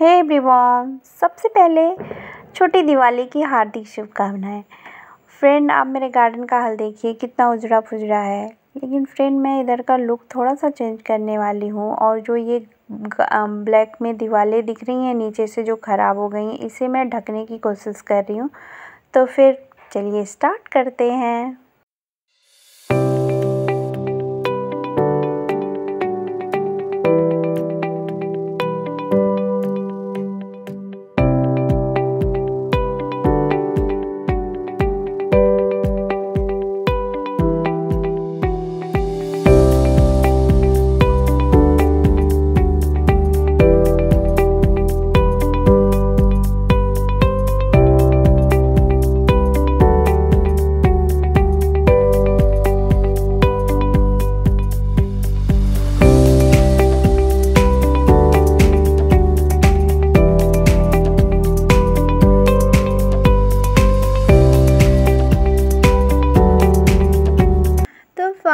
Hey everyone सबसे पहले छोटी दिवाली की हार्दिक शुभकामनाएँ। फ्रेंड आप मेरे गार्डन का हाल देखिए, कितना उजड़ा फुजड़ा है। लेकिन फ्रेंड मैं इधर का लुक थोड़ा सा चेंज करने वाली हूँ और जो ये ब्लैक में दीवारें दिख रही हैं, नीचे से जो ख़राब हो गई हैं, इसे मैं ढकने की कोशिश कर रही हूँ। तो फिर चलिए स्टार्ट करते हैं।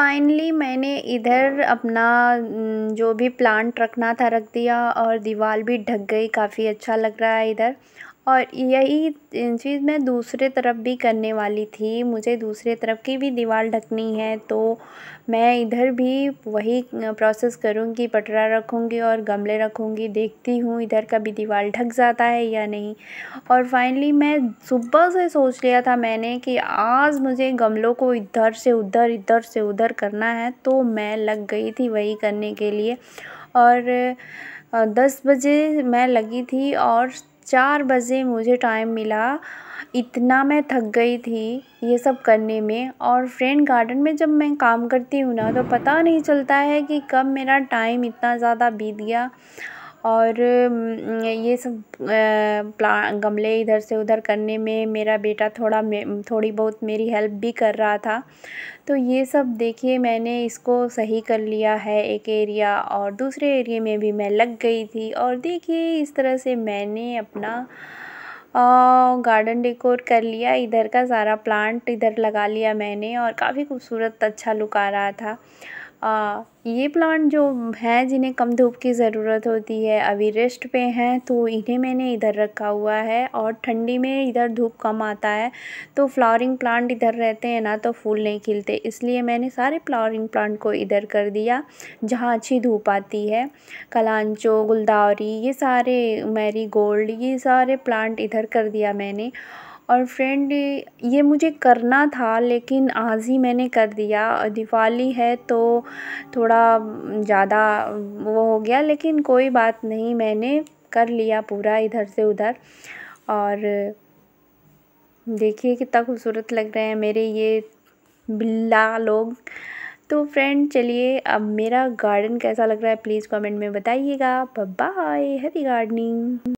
फाइनली मैंने इधर अपना जो भी प्लांट रखना था रख दिया और दीवार भी ढक गई, काफ़ी अच्छा लग रहा है इधर। और यही चीज़ मैं दूसरे तरफ़ भी करने वाली थी। मुझे दूसरे तरफ़ की भी दीवार ढकनी है तो मैं इधर भी वही प्रोसेस करूँगी, पटरा रखूँगी और गमले रखूँगी, देखती हूँ इधर का भी दीवार ढक जाता है या नहीं। और फाइनली मैं सुबह से सोच लिया था मैंने कि आज मुझे गमलों को इधर से उधर, इधर से उधर करना है तो मैं लग गई थी वही करने के लिए। और दस बजे मैं लगी थी और चार बजे मुझे टाइम मिला। इतना मैं थक गई थी ये सब करने में और फ्रेंड गार्डन में जब मैं काम करती हूँ ना तो पता नहीं चलता है कि कब मेरा टाइम इतना ज़्यादा बीत गया। और ये सब प्ला, गमले इधर से उधर करने में मेरा बेटा थोड़ा थोड़ी बहुत मेरी हेल्प भी कर रहा था। तो ये सब देखिए मैंने इसको सही कर लिया है एक एरिया और दूसरे एरिया में भी मैं लग गई थी और देखिए इस तरह से मैंने अपना गार्डन डेकोर कर लिया। इधर का सारा प्लांट इधर लगा लिया मैंने और काफ़ी खूबसूरत अच्छा लुक आ रहा था। आ, ये प्लांट जो हैं जिन्हें कम धूप की ज़रूरत होती है अभी रेस्ट पे हैं तो इन्हें मैंने इधर रखा हुआ है और ठंडी में इधर धूप कम आता है तो फ्लावरिंग प्लांट इधर रहते हैं ना तो फूल नहीं खिलते। इसलिए मैंने सारे फ्लावरिंग प्लांट को इधर कर दिया जहाँ अच्छी धूप आती है। कलांचो गुलदावरी ये सारे मैरी गोल्ड ये सारे प्लांट इधर कर दिया मैंने और फ्रेंड ये मुझे करना था, लेकिन आज ही मैंने कर दिया। दिवाली है तो थोड़ा ज़्यादा वो हो गया, लेकिन कोई बात नहीं, मैंने कर लिया पूरा इधर से उधर। और देखिए कितना खूबसूरत लग रहे हैं मेरे ये बिल्ला लोग। तो फ्रेंड चलिए, अब मेरा गार्डन कैसा लग रहा है प्लीज़ कमेंट में बताइएगा। Bye happy gardening